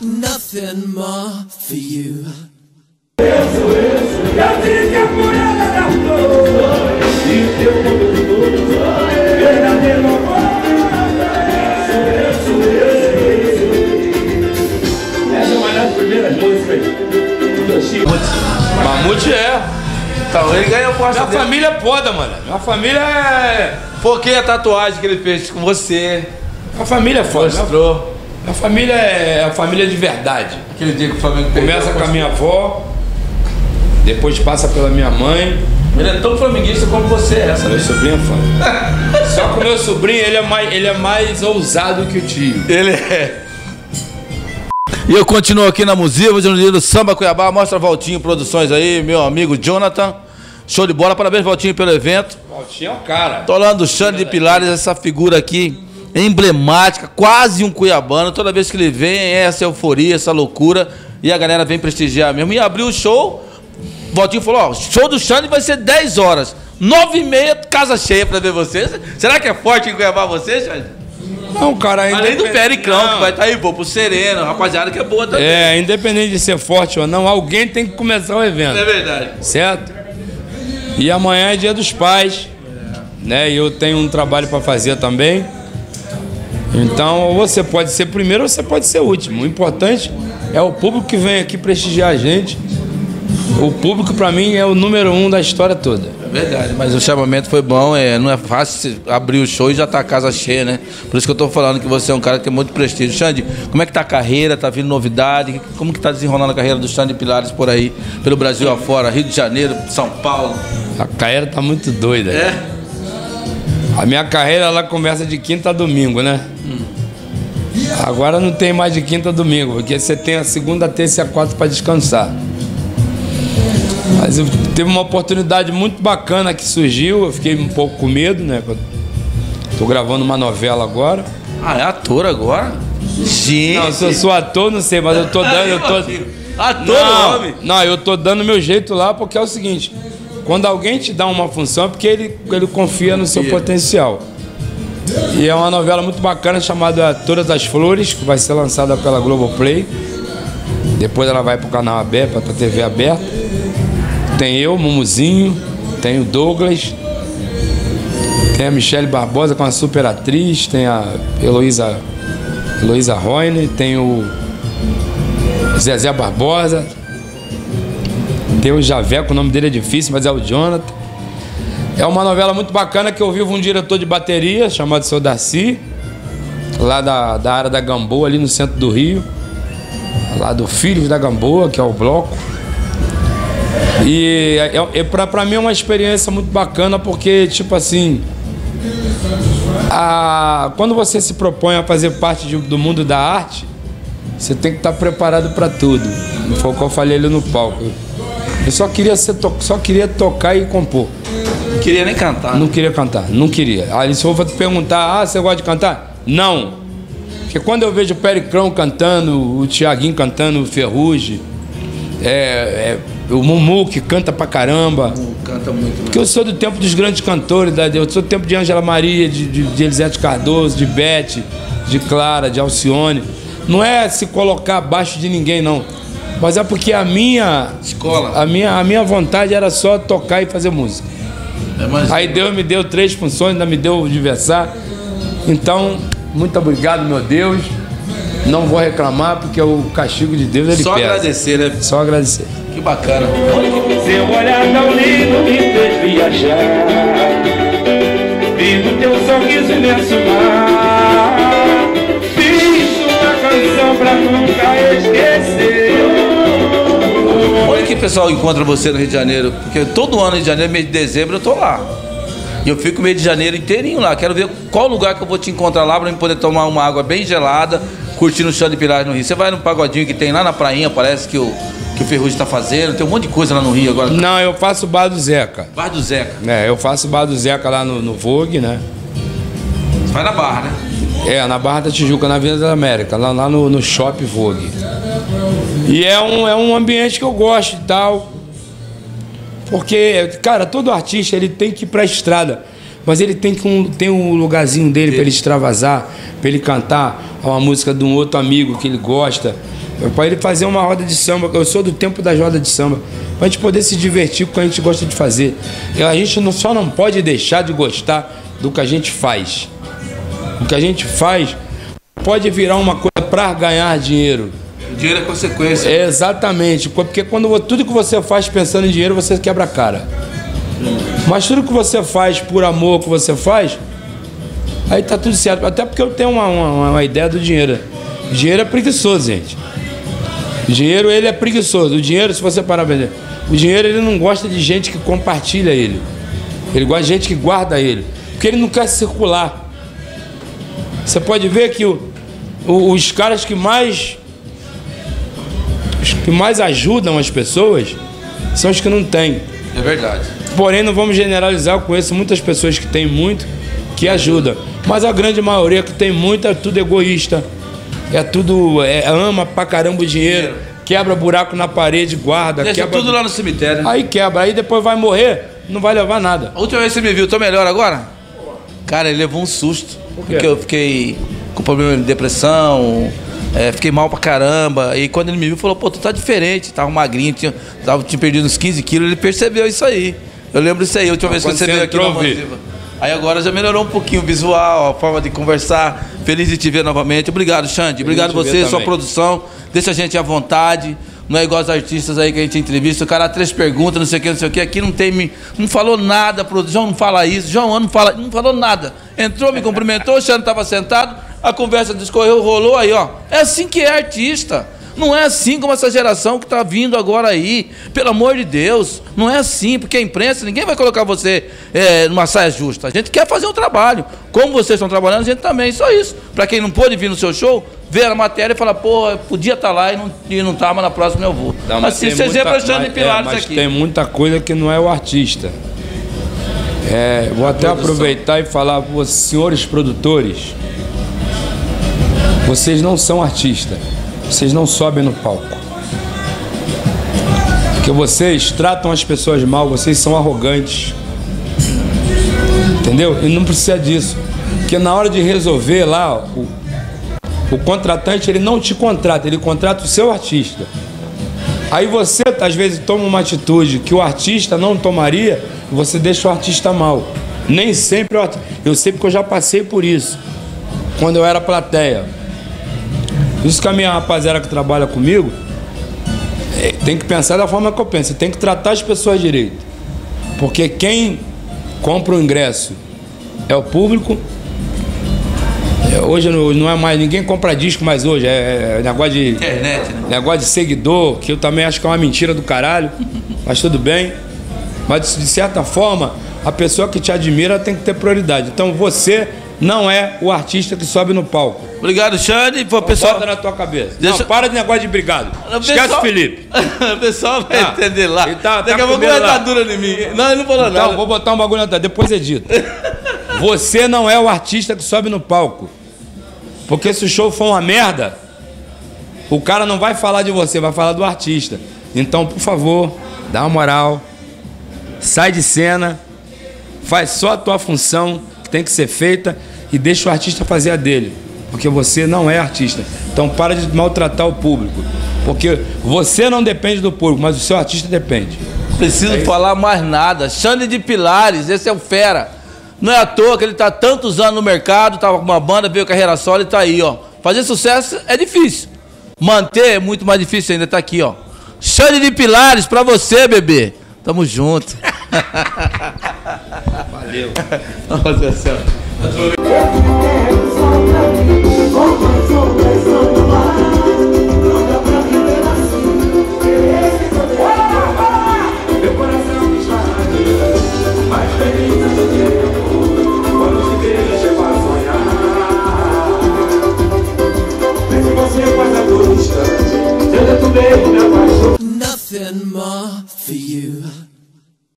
Nothing more for you. Essa é uma das primeiras músicas do Chico. Mamute é. Então, ele ganha a aposta Minha dele. família é foda, mano. Minha família é. Por que a tatuagem que ele fez com você? Minha família é foda. Mostrou. Minha família é a família de verdade. Aquele dia que o Flamengo perdeu. Começa com a minha avó, depois passa pela minha mãe. Ele é tão flamenguista como você é, Meu sabe? sobrinho é foda. Só que o meu sobrinho, ele é mais, ele é mais ousado que o tio. Ele é. E eu continuo aqui na Musiva, do Samba Cuiabá. Mostra Valtinho Produções aí, meu amigo Jonathan. Show de bola. Parabéns, Valtinho, pelo evento. Valtinho é o cara. Tô falando do Xande de Pilares, essa figura aqui emblemática, quase um cuiabano. Toda vez que ele vem, é essa euforia, essa loucura. E a galera vem prestigiar mesmo. E abriu o show. O Valtinho falou: Ó, show do Xande vai ser 10 horas. 9 e meia, casa cheia pra ver vocês. Será que é forte em Cuiabá você, Xande? Não, cara, ainda. Além do Pericão, que vai estar aí, pô, pro Sereno, rapaziada que é boa também. É, independente de ser forte ou não, alguém tem que começar o evento. É verdade. certo? E amanhã é dia dos pais, né? E eu tenho um trabalho para fazer também. Então, ou você pode ser primeiro ou você pode ser último. O importante é o público que vem aqui prestigiar a gente. O público, para mim, é o número um da história toda. É verdade, mas o chamamento foi bom, é, não é fácil abrir o show e já tá a casa cheia, né? Por isso que eu tô falando que você é um cara que tem muito prestígio. Xande, como é que tá a carreira? Tá vindo novidade? Como que tá desenrolando a carreira do Xande Pilares por aí, pelo Brasil afora, Rio de Janeiro, São Paulo? A carreira tá muito doida. É? A minha carreira ela começa de quinta a domingo, né? Agora não tem mais de quinta a domingo, porque você tem a segunda, a terça e a quarta para descansar. Mas eu teve uma oportunidade muito bacana que surgiu, eu fiquei um pouco com medo, né? Tô gravando uma novela agora. Ah, é ator agora? Gente! Não, se eu sou ator, não sei, mas eu tô dando. Eu tô... Ator, não, homem! não, eu tô dando meu jeito lá porque é o seguinte: quando alguém te dá uma função, é porque ele, ele confia no seu potencial. E é uma novela muito bacana chamada Todas as Flores, que vai ser lançada pela Globoplay. Depois ela vai pro canal aberto, pra TV aberta. Tem eu, Mumuzinho, tem o Douglas, tem a Michelle Barbosa com a super atriz, tem a Heloísa, Heloísa Roine, tem o Zezé Barbosa, tem o Javeco, o nome dele é difícil, mas é o Jonathan. É uma novela muito bacana que eu vivo um diretor de bateria chamado Seu Darcy, lá da, da área da Gamboa, ali no centro do Rio, lá do Filhos da Gamboa, que é o bloco. E é, é, pra, pra mim é uma experiência muito bacana porque, tipo assim, a, quando você se propõe a fazer parte de- do mundo da arte, você tem que estar preparado para tudo. Foi o que eu falei ali no palco. Eu só queria, ser to- só queria tocar e compor. Não queria nem cantar. Não queria cantar, não queria. Aí for te perguntar, ah, você gosta de cantar? Não. Porque quando eu vejo o Pericrão cantando, o Tiaguinho cantando, o Ferrugem, é, é, o Mumu que canta pra caramba. Canta muito. Porque eu sou do tempo dos grandes cantores, da- eu sou do tempo de Ângela Maria, de, de, de Elisete Cardoso, de Bete, de Clara, de Alcione. Não é se colocar abaixo de ninguém, não. Mas é porque a minha, Escola. a minha, a minha vontade era só tocar e fazer música. É mais... Aí Deus me deu três funções, ainda me deu diversar. Então, muito obrigado, meu Deus. Não vou reclamar, porque o castigo de Deus ele Só pesa. agradecer, né? Só agradecer. Que bacana. Seu olhar tão lindo me fez viajar Vi no teu sorriso imenso mar o pessoal encontra você no Rio de Janeiro? Porque todo ano, Rio de Janeiro, mês de dezembro, eu tô lá. E eu fico mês de janeiro inteirinho lá. Quero ver qual lugar que eu vou te encontrar lá pra eu poder tomar uma água bem gelada, curtindo o chão de Pilares no Rio. Você vai no pagodinho que tem lá na prainha, parece que o, que o Ferrugem tá fazendo. Tem um monte de coisa lá no Rio agora. Não, eu faço o bar do Zeca. Bar do Zeca. É, eu faço o bar do Zeca lá no, no Vogue, né? Você vai na barra, né? É, na Barra da Tijuca, na Avenida da América, lá, lá no, no Shopping Vogue. E é um, é um ambiente que eu gosto e tal. Porque, cara, todo artista ele tem que ir pra estrada. Mas ele tem que um, tem um lugarzinho dele para ele extravasar, para ele cantar uma música de um outro amigo que ele gosta, para ele fazer uma roda de samba. Eu sou do tempo das rodas de samba, para a gente poder se divertir com o que a gente gosta de fazer. E a gente não, só não pode deixar de gostar do que a gente faz. O que a gente faz pode virar uma coisa para ganhar dinheiro. Dinheiro é consequência. É, exatamente, porque quando tudo que você faz pensando em dinheiro, você quebra a cara. Mas tudo que você faz por amor que você faz, aí tá tudo certo. Até porque eu tenho uma, uma, uma ideia do dinheiro. O dinheiro é preguiçoso, gente. O dinheiro, ele é preguiçoso. O dinheiro, se você parar pra o dinheiro, ele não gosta de gente que compartilha ele. Ele gosta de gente que guarda ele. Porque ele não quer circular. Você pode ver que o, o, os caras que mais os que mais ajudam as pessoas são os que não têm. É verdade. Porém, não vamos generalizar, eu conheço muitas pessoas que têm muito, que ajudam. Mas a grande maioria que tem muito é tudo egoísta. É tudo. É, ama pra caramba o dinheiro. Quebra buraco na parede, guarda. Deixa quebra... tudo lá no cemitério. Aí quebra, aí depois vai morrer, não vai levar nada. A última vez que você me viu, tô melhor agora? Cara, ele levou um susto. quê? Porque eu fiquei com problema de depressão, é, fiquei mal pra caramba. E quando ele me viu, falou, pô, tu tá diferente, tava magrinho, tinha, tava, tinha perdido uns 15 quilos, ele percebeu isso aí. Eu lembro isso aí, a última vez que você veio aqui na. Aí agora já melhorou um pouquinho o visual, a forma de conversar. Feliz de te ver novamente. Obrigado, Xande. Obrigado ver você, sua produção. Deixa a gente à vontade. Não é igual os artistas aí que a gente entrevista. O cara três perguntas, não sei o que, não sei o que. Aqui não tem. me- Não falou nada. pro- João não fala isso. João não fala. Não falou nada. Entrou, me cumprimentou. O Xande estava sentado. A conversa discorreu, rolou aí, ó. É assim que é artista. Não é assim como essa geração que está vindo agora aí. Pelo amor de Deus. Não é assim, porque a imprensa, ninguém vai colocar você é, numa saia justa. A gente quer fazer um trabalho. Como vocês estão trabalhando, a gente também. Só isso. Para quem não pôde vir no seu show, ver a matéria e falar, pô, podia estar lá e não, e não tá, mas na próxima eu vou. Não, mas assim, tem você muita- mas- Pilares é, mas aqui. tem muita coisa que não é o artista. É, vou até aproveitar e falar para os senhores produtores. Vocês não são artistas. Vocês não sobem no palco. Porque vocês tratam as pessoas mal, vocês são arrogantes. Entendeu? E não precisa disso. Porque na hora de resolver lá, o, o contratante ele não te contrata, ele contrata o seu artista. Aí você, às vezes, toma uma atitude que o artista não tomaria, você deixa o artista mal. Nem sempre artista. Eu sei porque eu já passei por isso. Quando eu era plateia. Isso que a minha rapaziada que trabalha comigo é, tem que pensar da forma que eu penso. Tem que tratar as pessoas direito. Porque quem compra o ingresso é o público. É, hoje não, não é mais. Ninguém compra disco mais hoje. É, é negócio de. Internet, né? Negócio de seguidor, que eu também acho que é uma mentira do caralho, mas tudo bem. Mas de certa forma, a pessoa que te admira tem que ter prioridade. Então você não é o artista que sobe no palco. Obrigado, Xande. Pô, pessoal. Bota na tua cabeça. Deixa- Não, para de negócio de brigado. Esquece pessoal- o Felipe. o pessoal vai Ah, entender lá. ele tá- Daqui tá a pouco vai lá. dar dura em mim. Não, ele não falou Então, nada. vou botar um bagulho na depois edita. Você não é o artista que sobe no palco. Porque se o show for uma merda, o cara não vai falar de você, vai falar do artista. Então, por favor, dá uma moral, sai de cena, faz só a tua função que tem que ser feita e deixa o artista fazer a dele. Porque você não é artista. Então para de maltratar o público. Porque você não depende do público, mas o seu artista depende. Preciso falar mais nada. Xande de Pilares, esse é o fera. Não é à toa que ele tá tantos anos no mercado, tava com uma banda, veio carreira solo e tá aí, ó. Fazer sucesso é difícil. Manter é muito mais difícil ainda, tá aqui, ó. Xande de Pilares pra você, bebê. Tamo junto. Valeu. Nossa, é sério. Como sou, sou,